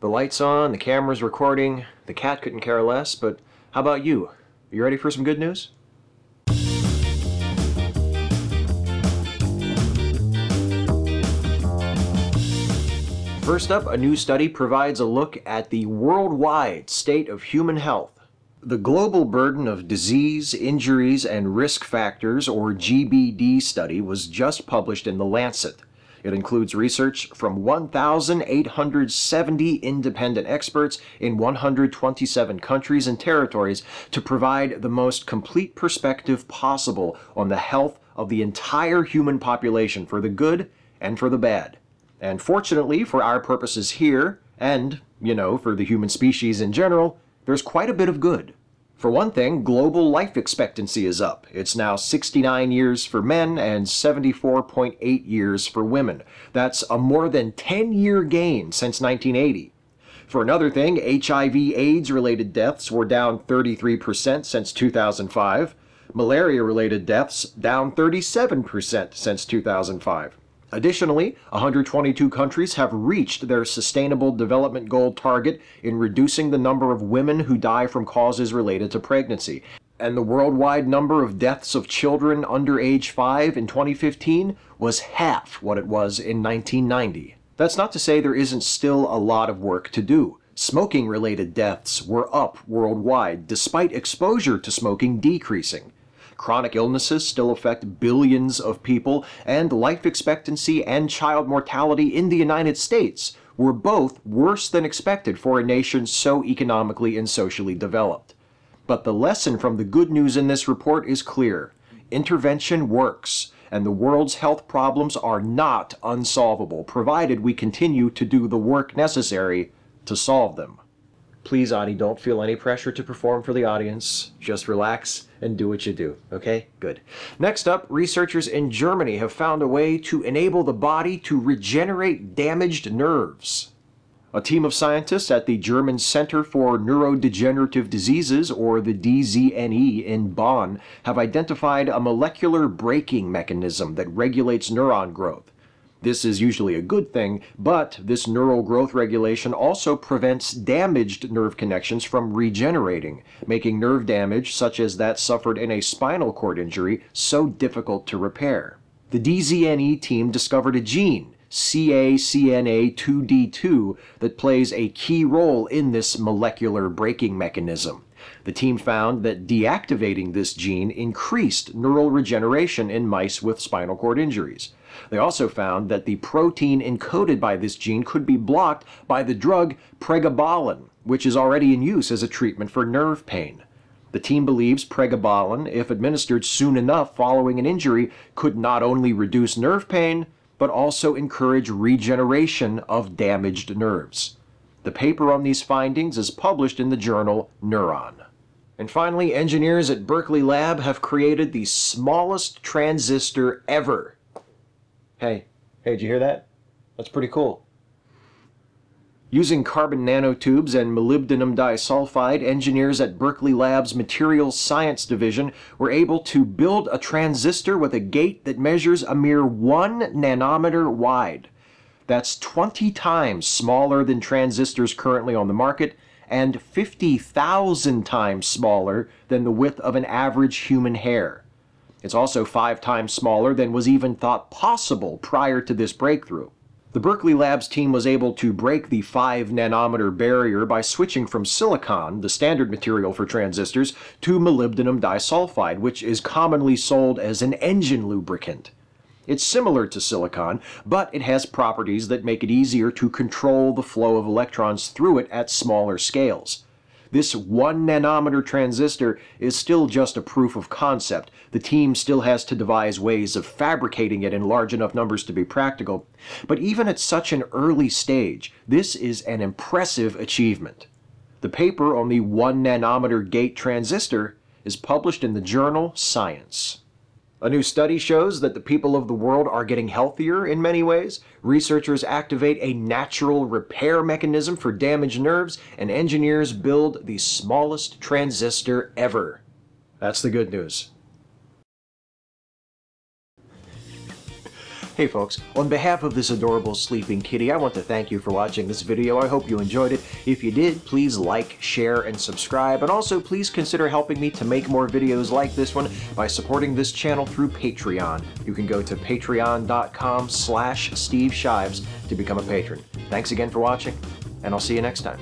The light's on, the camera's recording, the cat couldn't care less, but how about you? Are You ready for some good news? First up, a new study provides a look at the worldwide state of human health. The global burden of disease, injuries, and risk factors, or GBD study, was just published in The Lancet. It includes research from 1,870 independent experts in 127 countries and territories to provide the most complete perspective possible on the health of the entire human population for the good and for the bad. And fortunately for our purposes here, and, you know, for the human species in general, there's quite a bit of good. For one thing, global life expectancy is up. It's now 69 years for men and 74.8 years for women. That's a more than 10 year gain since 1980. For another thing, HIV AIDS related deaths were down 33% since 2005. Malaria related deaths down 37% since 2005. Additionally, 122 countries have reached their Sustainable Development Goal target in reducing the number of women who die from causes related to pregnancy. And the worldwide number of deaths of children under age 5 in 2015 was half what it was in 1990. That's not to say there isn't still a lot of work to do. Smoking related deaths were up worldwide, despite exposure to smoking decreasing. Chronic illnesses still affect billions of people, and life expectancy and child mortality in the United States were both worse than expected for a nation so economically and socially developed. But the lesson from the good news in this report is clear. Intervention works, and the world's health problems are not unsolvable, provided we continue to do the work necessary to solve them. Please, Adi, don't feel any pressure to perform for the audience. Just relax and do what you do, okay? Good. Next up, researchers in Germany have found a way to enable the body to regenerate damaged nerves. A team of scientists at the German Center for Neurodegenerative Diseases, or the DZNE, in Bonn, have identified a molecular braking mechanism that regulates neuron growth. This is usually a good thing, but this neural growth regulation also prevents damaged nerve connections from regenerating, making nerve damage, such as that suffered in a spinal cord injury, so difficult to repair. The DZNE team discovered a gene, CACNA2D2, that plays a key role in this molecular braking mechanism. The team found that deactivating this gene increased neural regeneration in mice with spinal cord injuries. They also found that the protein encoded by this gene could be blocked by the drug pregabalin, which is already in use as a treatment for nerve pain. The team believes pregabalin, if administered soon enough following an injury, could not only reduce nerve pain, but also encourage regeneration of damaged nerves. The paper on these findings is published in the journal Neuron. And finally, engineers at Berkeley Lab have created the smallest transistor ever Hey, hey, did you hear that? That's pretty cool. Using carbon nanotubes and molybdenum disulfide, engineers at Berkeley Lab's Materials Science Division were able to build a transistor with a gate that measures a mere one nanometer wide. That's 20 times smaller than transistors currently on the market and 50,000 times smaller than the width of an average human hair. It's also five times smaller than was even thought possible prior to this breakthrough. The Berkeley Labs team was able to break the 5 nanometer barrier by switching from silicon, the standard material for transistors, to molybdenum disulfide, which is commonly sold as an engine lubricant. It's similar to silicon, but it has properties that make it easier to control the flow of electrons through it at smaller scales. This one nanometer transistor is still just a proof of concept. The team still has to devise ways of fabricating it in large enough numbers to be practical. But even at such an early stage, this is an impressive achievement. The paper on the 1 nanometer gate transistor is published in the journal Science. A new study shows that the people of the world are getting healthier in many ways. Researchers activate a natural repair mechanism for damaged nerves, and engineers build the smallest transistor ever. That's the good news. Hey folks, on behalf of this adorable sleeping kitty, I want to thank you for watching this video. I hope you enjoyed it. If you did, please like, share, and subscribe. And also, please consider helping me to make more videos like this one by supporting this channel through Patreon. You can go to patreon.com slash Steve Shives to become a patron. Thanks again for watching, and I'll see you next time.